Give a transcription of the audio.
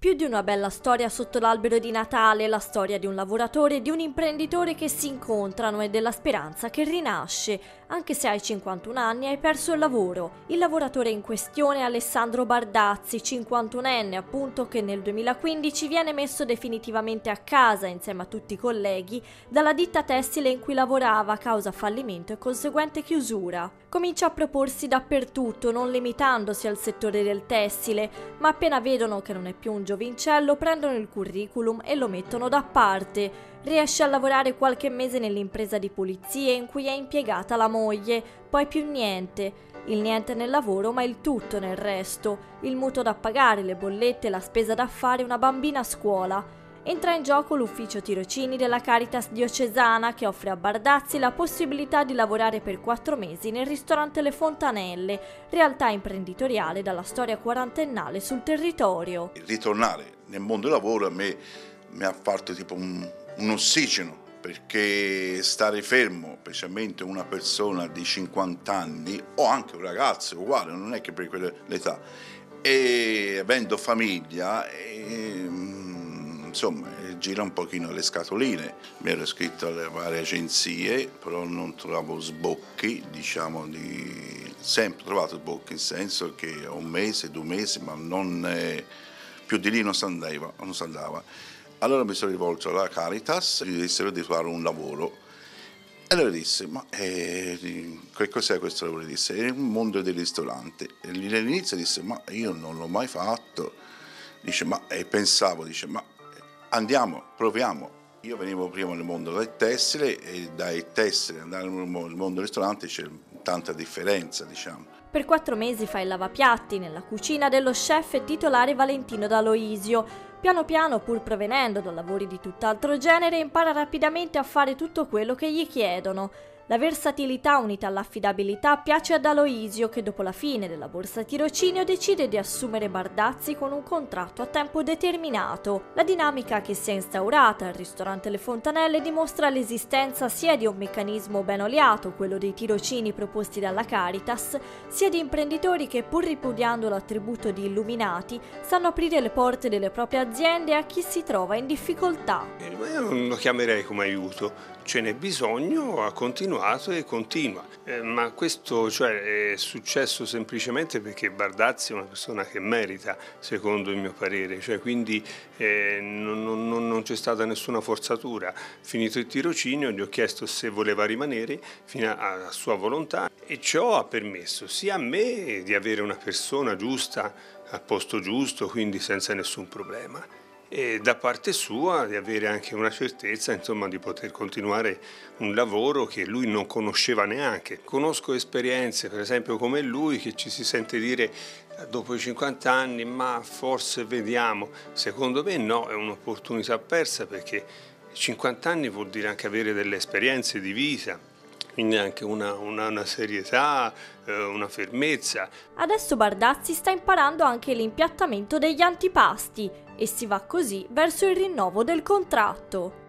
Più di una bella storia sotto l'albero di Natale, la storia di un lavoratore e di un imprenditore che si incontrano e della speranza che rinasce, anche se hai 51 anni e hai perso il lavoro. Il lavoratore in questione è Alessandro Bardazzi, 51enne appunto che nel 2015 viene messo definitivamente a casa insieme a tutti i colleghi dalla ditta tessile in cui lavorava a causa fallimento e conseguente chiusura. Comincia a proporsi dappertutto, non limitandosi al settore del tessile, ma appena vedono che non è più un giovincello prendono il curriculum e lo mettono da parte. Riesce a lavorare qualche mese nell'impresa di pulizie in cui è impiegata la moglie, poi più niente. Il niente nel lavoro, ma il tutto nel resto. Il mutuo da pagare, le bollette, la spesa da fare, una bambina a scuola entra in gioco l'ufficio tirocini della Caritas diocesana che offre a Bardazzi la possibilità di lavorare per quattro mesi nel ristorante Le Fontanelle, realtà imprenditoriale dalla storia quarantennale sul territorio. Ritornare nel mondo del lavoro a me mi ha fatto tipo un, un ossigeno perché stare fermo, specialmente una persona di 50 anni o anche un ragazzo uguale, non è che per quell'età, e avendo famiglia, e, insomma gira un pochino le scatoline. Mi ero iscritto alle varie agenzie, però non trovavo sbocchi, diciamo di... sempre trovato sbocchi, nel senso che un mese, due mesi, ma non eh, più di lì non si andava. Non si andava. Allora mi sono rivolto alla Caritas, gli dissero di trovare un lavoro. E allora disse, ma eh, che cos'è questo lavoro? Disse, è il mondo del ristorante. E all'inizio disse, ma io non l'ho mai fatto. Dice, ma e pensavo, dice, ma andiamo, proviamo. Io venivo prima nel mondo del tessile e dai tessile andare nel mondo ristorante c'è tanta differenza, diciamo. Per quattro mesi fa il lavapiatti nella cucina dello chef titolare Valentino D'Aloisio. Piano piano, pur provenendo da lavori di tutt'altro genere, impara rapidamente a fare tutto quello che gli chiedono. La versatilità unita all'affidabilità piace ad Aloisio che dopo la fine della borsa tirocinio decide di assumere Bardazzi con un contratto a tempo determinato. La dinamica che si è instaurata al ristorante Le Fontanelle dimostra l'esistenza sia di un meccanismo ben oliato, quello dei tirocini proposti dalla Caritas, sia di imprenditori che pur ripudiando l'attributo di illuminati sanno aprire le porte delle proprie aziende a chi si trova in difficoltà. Io non lo chiamerei come aiuto, ce n'è bisogno, ha continuato e continua. Eh, ma questo cioè, è successo semplicemente perché Bardazzi è una persona che merita, secondo il mio parere, cioè, quindi eh, non, non, non c'è stata nessuna forzatura. Finito il tirocinio gli ho chiesto se voleva rimanere fino a, a sua volontà e ciò ha permesso sia a me di avere una persona giusta al posto giusto, quindi senza nessun problema e da parte sua di avere anche una certezza insomma, di poter continuare un lavoro che lui non conosceva neanche. Conosco esperienze, per esempio come lui, che ci si sente dire dopo i 50 anni ma forse vediamo. Secondo me no, è un'opportunità persa perché 50 anni vuol dire anche avere delle esperienze di vita quindi anche una, una, una serietà, eh, una fermezza. Adesso Bardazzi sta imparando anche l'impiattamento degli antipasti e si va così verso il rinnovo del contratto.